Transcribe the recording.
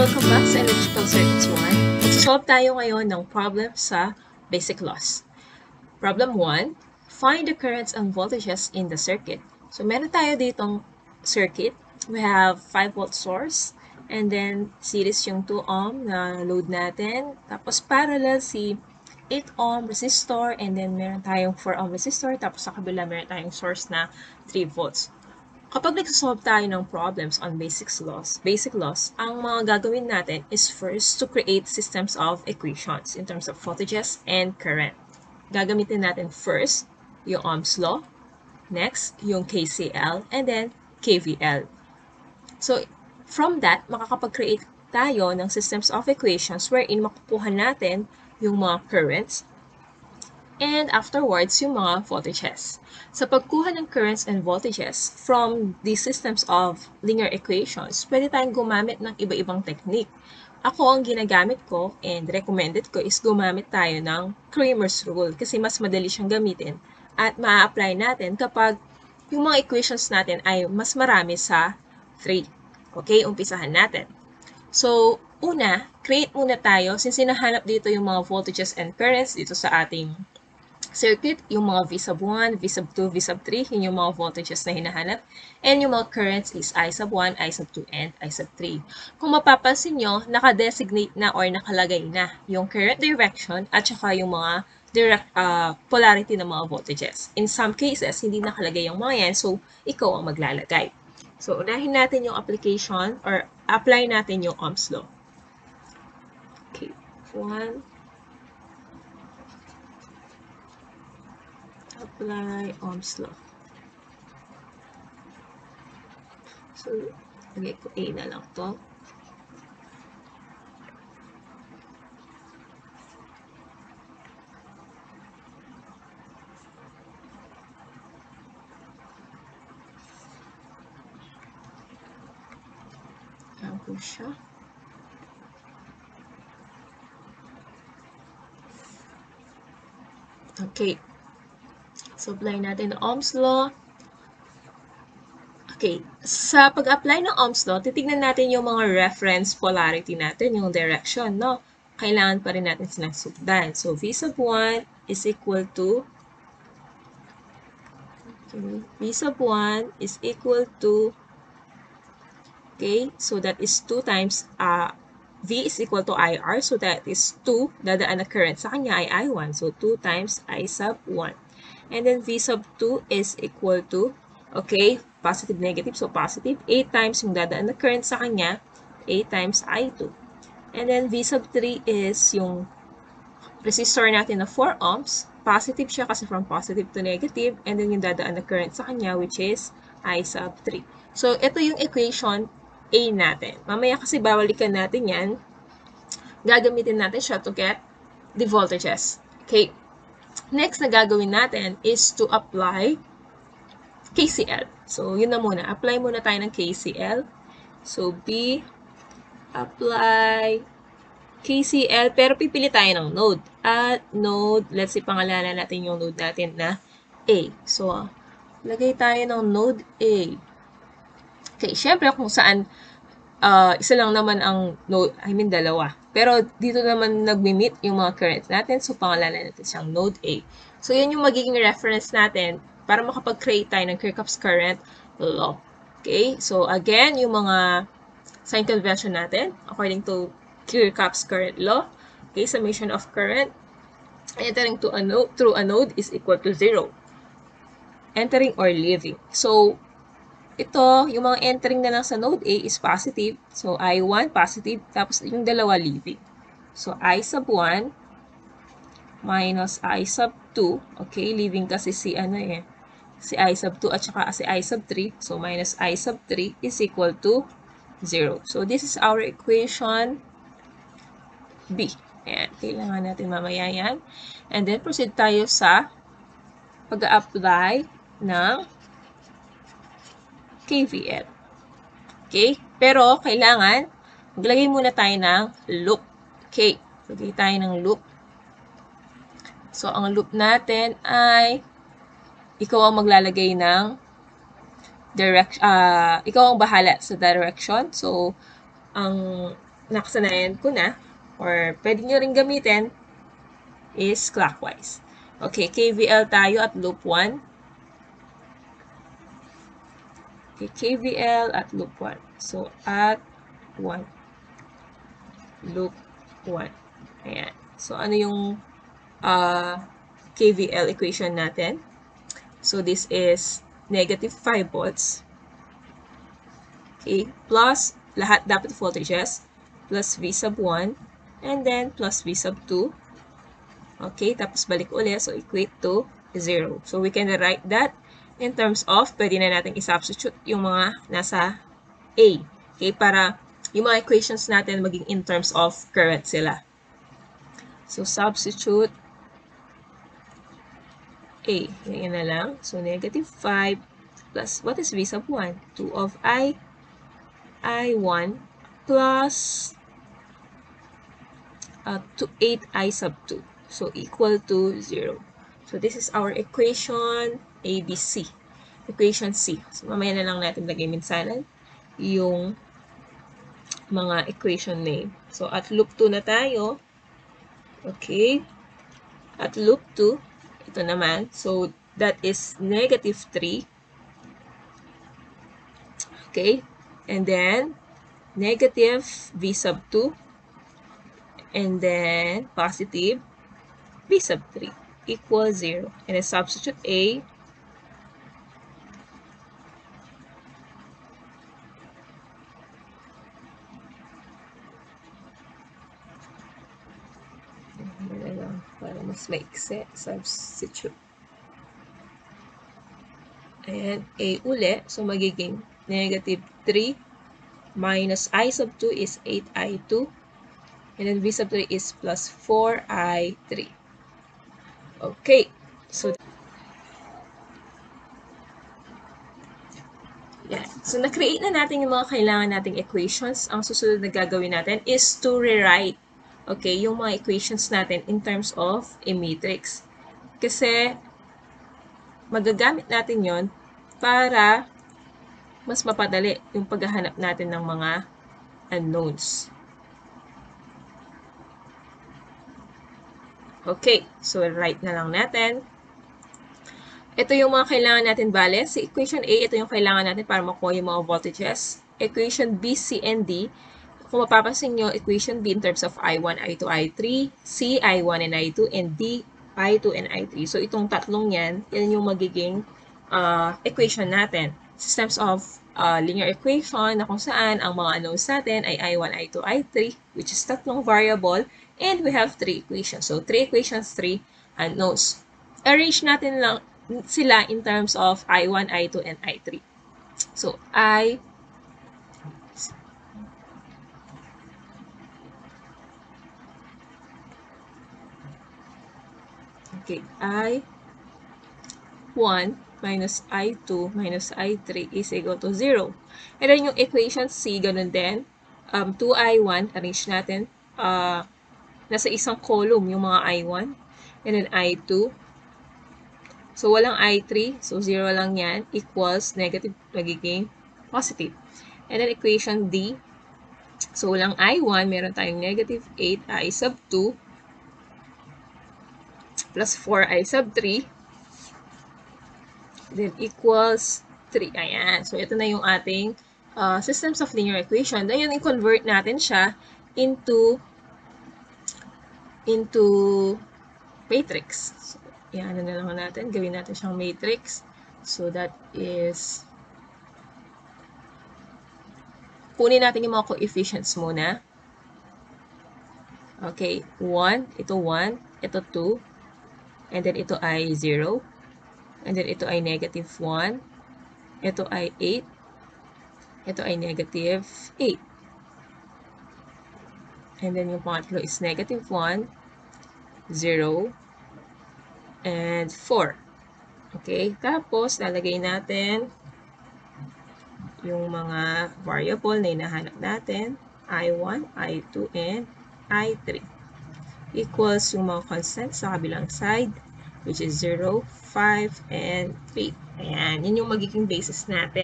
Welcome back sa Electrical Circuits 1. Magsasolve tayo ngayon ng problem sa basic laws. Problem 1, find the currents and voltages in the circuit. So, meron tayo ditong circuit. We have 5 volt source and then series yung 2 ohm na load natin. Tapos parallel si 8 ohm resistor and then meron tayong 4 ohm resistor. Tapos sa kabila meron tayong source na 3 volts. Kapag nagsasolve tayo ng problems on basic laws, basic laws, ang mga gagawin natin is first to create systems of equations in terms of voltages and current. Gagamitin natin first yung Ohm's law, next yung KCL, and then KVL. So, from that, makakapag-create tayo ng systems of equations wherein makukuha natin yung mga currents and afterwards yung mga voltages. Sa pagkuha ng currents and voltages from these systems of linear equations, pwede tayong gumamit ng iba-ibang technique. Ako, ang ginagamit ko and recommended ko is gumamit tayo ng Cramer's Rule kasi mas madali siyang gamitin at maa-apply natin kapag yung mga equations natin ay mas marami sa 3. Okay, umpisahan natin. So, una, create muna tayo since hinahanap dito yung mga voltages and currents dito sa ating circuit, yung mga V sub 1, V sub 2, V sub 3, yun yung mga voltages na hinahanap. And yung mga currents is I sub 1, I sub 2, and I sub 3. Kung mapapansin nyo, naka-designate na or nakalagay na yung current direction at saka yung mga direct uh, polarity ng mga voltages. In some cases, hindi nakalagay yung mga yan, so ikaw ang maglalagay. So, unahin natin yung application or apply natin yung Ohm's law. Okay, 1, apply Ohm's law. So, lagay ko A na lang to. Siya. Okay. Apply natin ang Ohm's Law. Okay. Sa pag-apply ng Ohm's Law, titignan natin yung mga reference polarity natin, yung direction, no? Kailangan pa rin natin silang sundan. So, V sub 1 is equal to okay, V sub 1 is equal to okay, so that is 2 times uh, V is equal to IR, so that is 2, dadaan na current sa kanya ay I1, so 2 times I sub 1. And then V sub 2 is equal to, okay, positive, negative, so positive. 8 times yung dadaan na current sa kanya, 8 times I2. And then V sub 3 is yung resistor natin na 4 ohms. Positive siya kasi from positive to negative. And then yung dadaan na current sa kanya, which is I sub 3. So, ito yung equation A natin. Mamaya kasi babalikan natin yan. Gagamitin natin siya to get the voltages. Okay. Next na gagawin natin is to apply KCL. So, yun na muna. Apply muna tayo ng KCL. So, B, apply KCL, pero pipili tayo ng node. At node, let's say pangalanan natin yung node natin na A. So, lagay tayo ng node A. Okay, syempre kung saan uh, isa lang naman ang node, I mean dalawa. Pero dito naman nagmi-meet yung mga currents natin. So, pangalanan natin siyang node A. So, yan yung magiging reference natin para makapag-create tayo ng Kirchhoff's current law. Okay? So, again, yung mga sign convention natin, according to Kirchhoff's current law, okay, summation of current entering to a node, through a node is equal to 0. Entering or leaving. So, ito, yung mga entering na lang sa node A is positive. So, I1 positive, tapos yung dalawa leaving. So, I sub 1 minus I sub 2. Okay, leaving kasi si ano eh, si I sub 2 at saka si I sub 3. So, minus I sub 3 is equal to 0. So, this is our equation B. Ayan, kailangan natin mamaya yan. And then, proceed tayo sa pag-apply ng KVL. Okay? Pero, kailangan, maglagay muna tayo ng loop. Okay. Maglagay tayo ng loop. So, ang loop natin ay ikaw ang maglalagay ng direct, uh, ikaw ang bahala sa direction. So, ang nakasanayan ko na or pwede nyo rin gamitin is clockwise. Okay, KVL tayo at loop 1. Okay, KVL at loop 1. So, at 1. Loop 1. Ayan. So, ano yung uh, KVL equation natin? So, this is negative 5 volts. Okay, plus lahat dapat voltages plus V sub 1 and then plus V sub 2. Okay, tapos balik ulit. So, equate to 0. So, we can write that in terms of, pwede na natin i-substitute yung mga nasa A. Okay, para yung mga equations natin maging in terms of current sila. So, substitute A. Yan na lang. So, negative 5 plus, what is V sub 1? 2 of I, I1 plus uh, to 8I sub 2. So, equal to 0. So, this is our equation ABC. Equation C. So, mamaya na lang natin lagay minsanan yung mga equation name. So, at loop 2 na tayo. Okay. At loop 2, ito naman. So, that is negative 3. Okay. And then, negative v sub 2. And then, positive v sub 3 equals 0. And then, substitute A. para mas maikse, substitute. Ayan, A uli. So, magiging negative 3 minus I sub 2 is 8I2. And then V sub 3 is plus 4I3. Okay. So, yeah. So, na-create na natin yung mga kailangan nating equations. Ang susunod na gagawin natin is to rewrite okay, yung mga equations natin in terms of a matrix. Kasi, magagamit natin yon para mas mapadali yung paghahanap natin ng mga unknowns. Okay, so write na lang natin. Ito yung mga kailangan natin bale. Sa equation A, ito yung kailangan natin para makuha yung mga voltages. Equation B, C, and D, kung mapapansin nyo, equation B in terms of I1, I2, I3, C, I1 and I2, and D, I2 and I3. So, itong tatlong yan, yan yung magiging uh, equation natin. Systems of uh, linear equation na kung saan ang mga unknowns natin ay I1, I2, I3, which is tatlong variable, and we have three equations. So, three equations, three unknowns. Arrange natin lang sila in terms of I1, I2, and I3. So, I Okay, I1 minus I2 minus I3 is equal to 0. And then yung equation C, ganun din. Um, 2I1, arrange natin. Uh, nasa isang column yung mga I1. And then I2. So, walang I3. So, 0 lang yan. Equals negative, magiging positive. And then equation D. So, walang I1. Meron tayong negative 8I sub 2 plus 4i sub 3 then equals 3. Ayan. So, ito na yung ating uh, systems of linear equation. Yun, i-convert natin siya into into matrix. So, yan, ano na lang natin. Gawin natin siyang matrix. So, that is kunin natin yung mga coefficients muna. Okay, 1. Ito 1. Ito 2. And then ito ay 0. And then ito ay negative 1. Ito ay 8. Ito ay negative 8. And then yung pangatlo is negative 1, 0, and 4. Okay? Tapos, lalagay natin yung mga variable na hinahanap natin. I1, I2, and I3 equals yung mga constants sa kabilang side, which is 0, 5, and 3. Ayan, yun yung magiging basis natin.